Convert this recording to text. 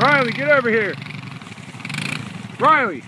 Riley, get over here. Riley.